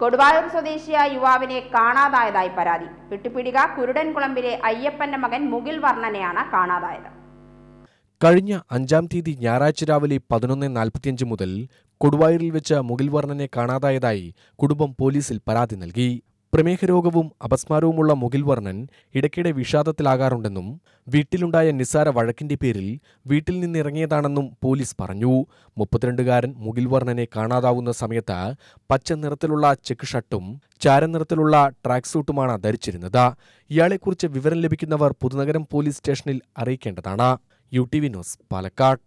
കൊടുവായൂർ സ്വദേശിയായ യുവാവിനെ കാണാതായതായി പരാതി. വിട്ടുപിടിക കുരുടൻകുളമ്പിലെ അയ്യപ്പന്റെ മകൻ മുകിൽ വർണനെയാണ് കാണാതായത്. കഴിഞ്ഞ അഞ്ചാം തീയതി ഞായറാഴ്ച രാവിലെ പതിനൊന്ന് നാൽപ്പത്തിയഞ്ച് മുതൽ കൊടുവായൂരിൽ വെച്ച് മുകിൽ വർണനെ കാണാതായതായി കുടുംബം പോലീസിൽ പരാതി നൽകി. പ്രമേഹ രോഗവും അപസ്മാരവുമുള്ള മുകിൽ വർണൻ ഇടയ്ക്കിടെ വിഷാദത്തിലാകാറുണ്ടെന്നും വീട്ടിലുണ്ടായ നിസ്സാര വഴക്കിന്റെ പേരിൽ വീട്ടിൽ നിന്നിറങ്ങിയതാണെന്നും പോലീസ് പറഞ്ഞു. മുപ്പത്തിരണ്ടുകാരൻ മുകിൽ വർണനെ കാണാതാവുന്ന സമയത്ത് പച്ച നിറത്തിലുള്ള ചെക്ക് ഷർട്ടും ചാരനിറത്തിലുള്ള ട്രാക്ക് സൂട്ടുമാണ് ധരിച്ചിരുന്നത്. ഇയാളെക്കുറിച്ച് വിവരം ലഭിക്കുന്നവർ പുതുനഗരം പോലീസ് സ്റ്റേഷനിൽ അറിയിക്കേണ്ടതാണ്. U T V news Palakkad.